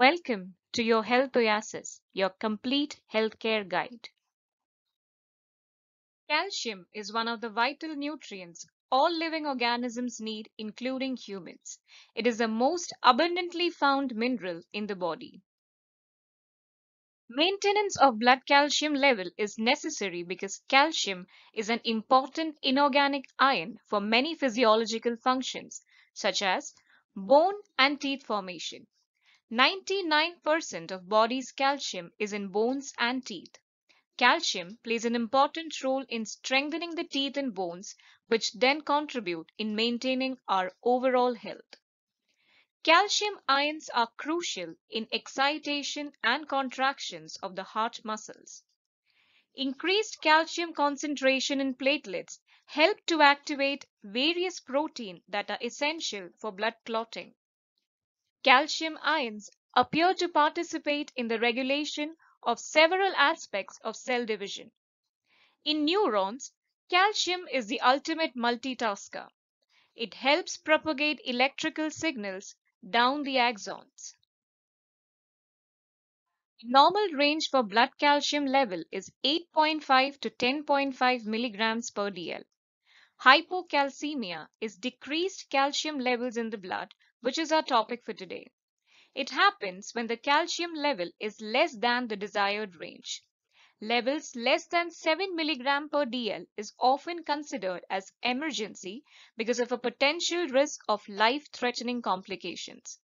Welcome to your Health Oasis, your complete healthcare guide. Calcium is one of the vital nutrients all living organisms need, including humans. It is the most abundantly found mineral in the body. Maintenance of blood calcium level is necessary because calcium is an important inorganic ion for many physiological functions, such as bone and teeth formation. 99% of body's calcium is in bones and teeth. Calcium plays an important role in strengthening the teeth and bones, which then contribute in maintaining our overall health. Calcium ions are crucial in excitation and contractions of the heart muscles. Increased calcium concentration in platelets help to activate various proteins that are essential for blood clotting. Calcium ions appear to participate in the regulation of several aspects of cell division. In neurons, calcium is the ultimate multitasker. It helps propagate electrical signals down the axons. The normal range for blood calcium level is 8.5 to 10.5 milligrams per dl. Hypocalcemia is decreased calcium levels in the blood, which is our topic for today. It happens when the calcium level is less than the desired range. Levels less than 7 mg per dl is often considered as emergency because of a potential risk of life-threatening complications.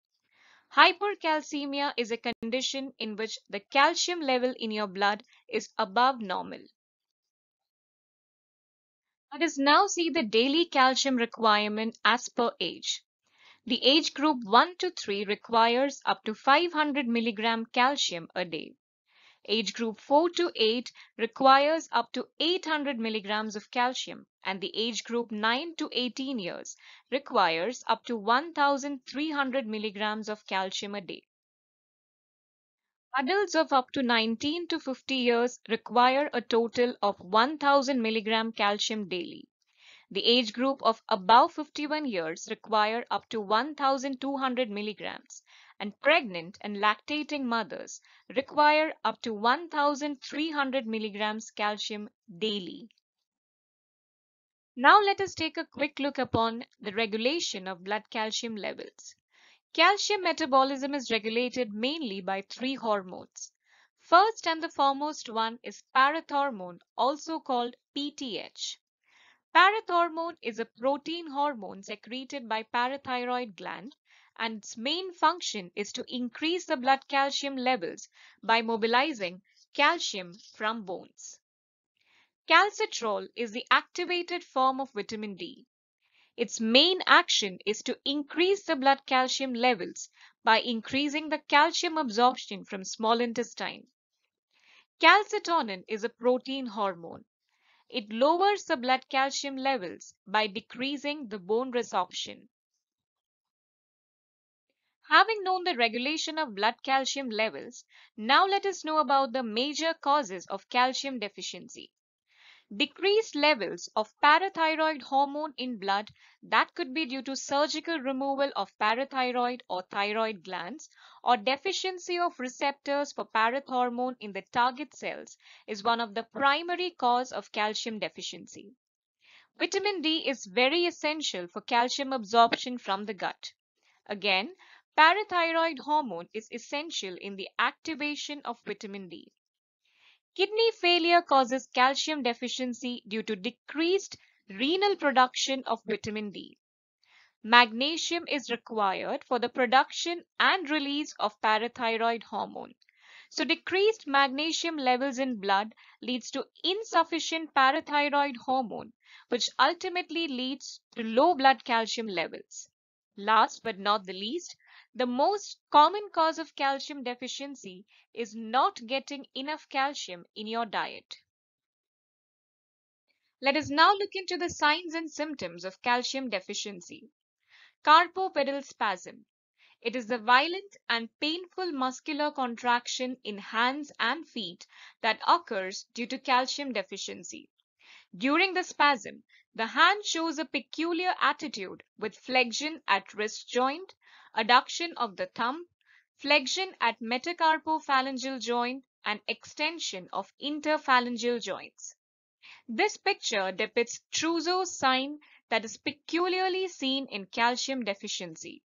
Hypercalcemia is a condition in which the calcium level in your blood is above normal. Let us now see the daily calcium requirement as per age. The age group 1 to 3 requires up to 500 mg calcium a day. Age group 4 to 8 requires up to 800 milligrams of calcium and the age group 9 to 18 years requires up to 1300 milligrams of calcium a day. Adults of up to 19 to 50 years require a total of 1000 milligram calcium daily. The age group of above 51 years require up to 1200 milligrams and pregnant and lactating mothers require up to 1300 milligrams calcium daily. Now let us take a quick look upon the regulation of blood calcium levels. Calcium metabolism is regulated mainly by three hormones. First and the foremost one is parathormone, also called PTH. Parathormone is a protein hormone secreted by parathyroid gland and its main function is to increase the blood calcium levels by mobilizing calcium from bones. Calcitriol is the activated form of vitamin D. Its main action is to increase the blood calcium levels by increasing the calcium absorption from small intestine. Calcitonin is a protein hormone. It lowers the blood calcium levels by decreasing the bone resorption. Having known the regulation of blood calcium levels, now let us know about the major causes of calcium deficiency. Decreased levels of parathyroid hormone in blood that could be due to surgical removal of parathyroid or thyroid glands or deficiency of receptors for parathormone in the target cells is one of the primary cause of calcium deficiency. Vitamin D is very essential for calcium absorption from the gut. Again, parathyroid hormone is essential in the activation of vitamin D. Kidney failure causes calcium deficiency due to decreased renal production of vitamin D. Magnesium is required for the production and release of parathyroid hormone. So decreased magnesium levels in blood leads to insufficient parathyroid hormone, which ultimately leads to low blood calcium levels. Last but not the least, the most common cause of calcium deficiency is not getting enough calcium in your diet. Let us now look into the signs and symptoms of calcium deficiency. Carpopedal spasm. It is the violent and painful muscular contraction in hands and feet that occurs due to calcium deficiency. During the spasm, the hand shows a peculiar attitude with flexion at wrist joint, adduction of the thumb, flexion at metacarpophalangeal joint, and extension of interphalangeal joints. This picture depicts Trousseau's sign that is peculiarly seen in calcium deficiency.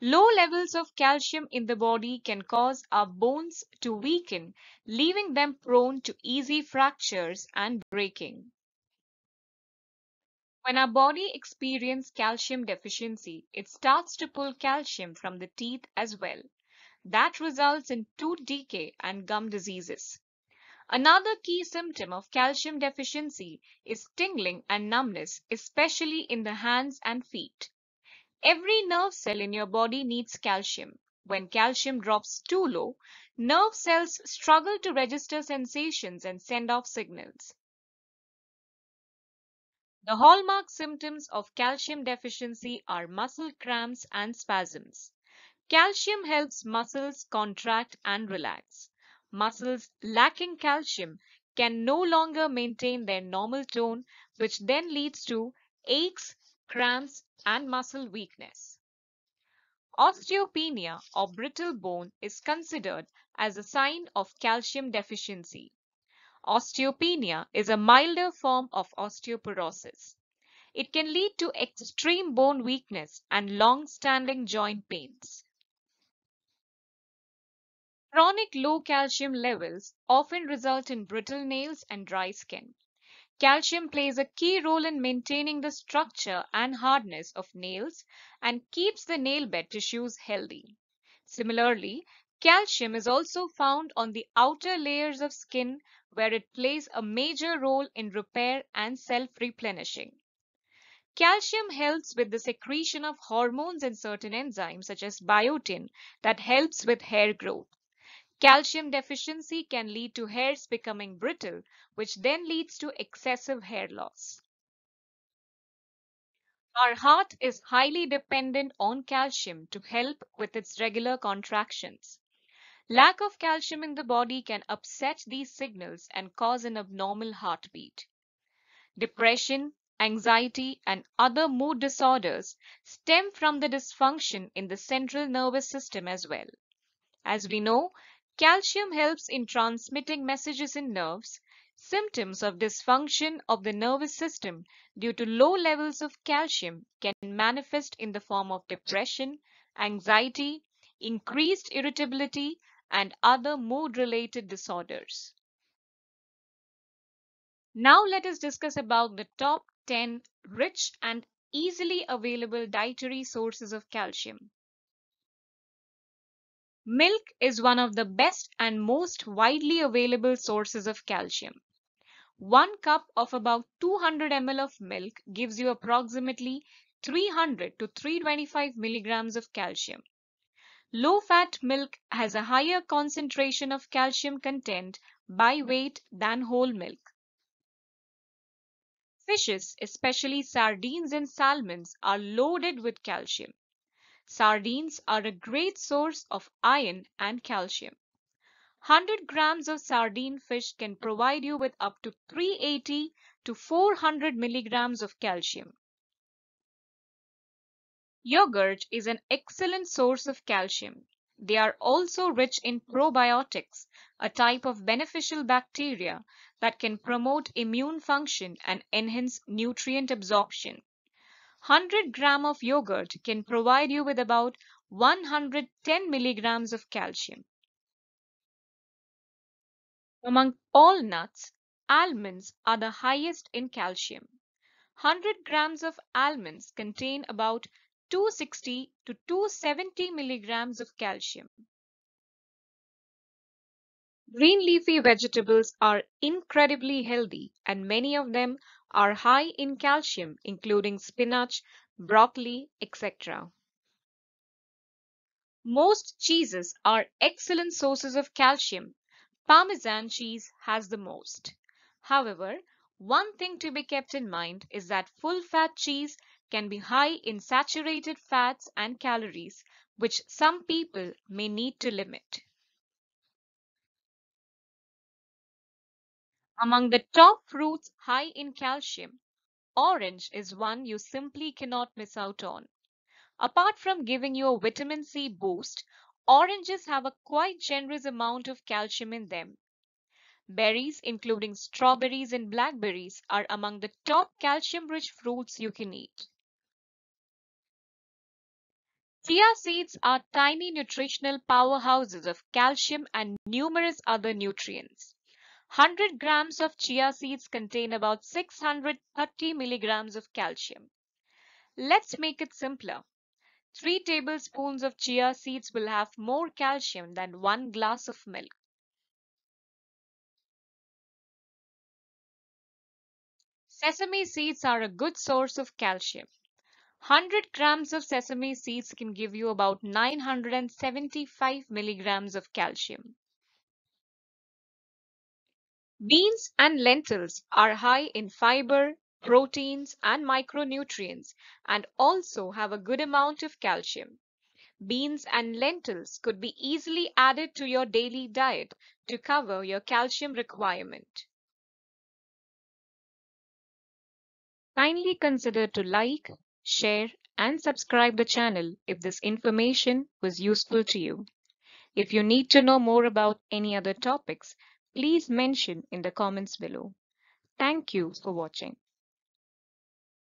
Low levels of calcium in the body can cause our bones to weaken, leaving them prone to easy fractures and breaking. When our body experiences calcium deficiency, it starts to pull calcium from the teeth as well. That results in tooth decay and gum diseases. Another key symptom of calcium deficiency is tingling and numbness, especially in the hands and feet. Every nerve cell in your body needs calcium. When calcium drops too low, nerve cells struggle to register sensations and send off signals. The hallmark symptoms of calcium deficiency are muscle cramps and spasms. Calcium helps muscles contract and relax. Muscles lacking calcium can no longer maintain their normal tone, which then leads to aches, cramps, and muscle weakness. Osteopenia or brittle bone is considered as a sign of calcium deficiency. Osteopenia is a milder form of osteoporosis. It can lead to extreme bone weakness and long-standing joint pains. Chronic low calcium levels often result in brittle nails and dry skin. Calcium plays a key role in maintaining the structure and hardness of nails and keeps the nail bed tissues healthy. Similarly, calcium is also found on the outer layers of skin where it plays a major role in repair and self-replenishing. Calcium helps with the secretion of hormones and certain enzymes such as biotin that helps with hair growth. Calcium deficiency can lead to hairs becoming brittle, which then leads to excessive hair loss. Our heart is highly dependent on calcium to help with its regular contractions. Lack of calcium in the body can upset these signals and cause an abnormal heartbeat. Depression, anxiety, and other mood disorders stem from the dysfunction in the central nervous system as well. As we know, Calcium helps in transmitting messages in nerves. Symptoms of dysfunction of the nervous system due to low levels of calcium can manifest in the form of depression, anxiety, increased irritability, and other mood-related disorders. Now let us discuss about the top 10 rich and easily available dietary sources of calcium. Milk is one of the best and most widely available sources of calcium. One cup of about 200 ml of milk gives you approximately 300 to 325 milligrams of calcium. Low-fat milk has a higher concentration of calcium content by weight than whole milk. Fishes, especially sardines and salmons, are loaded with calcium. Sardines are a great source of iron and calcium. 100 grams of sardine fish can provide you with up to 380 to 400 milligrams of calcium. Yogurt is an excellent source of calcium. They are also rich in probiotics, a type of beneficial bacteria that can promote immune function and enhance nutrient absorption. 100 gram of yogurt can provide you with about 110 milligrams of calcium. Among all nuts, almonds are the highest in calcium. 100 grams of almonds contain about 260 to 270 milligrams of calcium. Green leafy vegetables are incredibly healthy and many of them are high in calcium including spinach, broccoli, etc. Most cheeses are excellent sources of calcium. Parmesan cheese has the most. However, one thing to be kept in mind is that full-fat cheese can be high in saturated fats and calories, which some people may need to limit. Among the top fruits high in calcium, orange is one you simply cannot miss out on. Apart from giving you a vitamin C boost, Oranges have a quite generous amount of calcium in them. Berries, including strawberries and blackberries, are among the top calcium-rich fruits you can eat. Chia seeds are tiny nutritional powerhouses of calcium and numerous other nutrients. 100 grams of chia seeds contain about 630 milligrams of calcium. Let's make it simpler. 3 tablespoons of chia seeds will have more calcium than 1 glass of milk. Sesame seeds are a good source of calcium. 100 grams of sesame seeds can give you about 975 milligrams of calcium. Beans and lentils are high in fiber, proteins, and micronutrients and also have a good amount of calcium. Beans and lentils could be easily added to your daily diet to cover your calcium requirement. Kindly consider to like, share, and subscribe the channel if this information was useful to you. If you need to know more about any other topics, please mention in the comments below. Thank you for watching.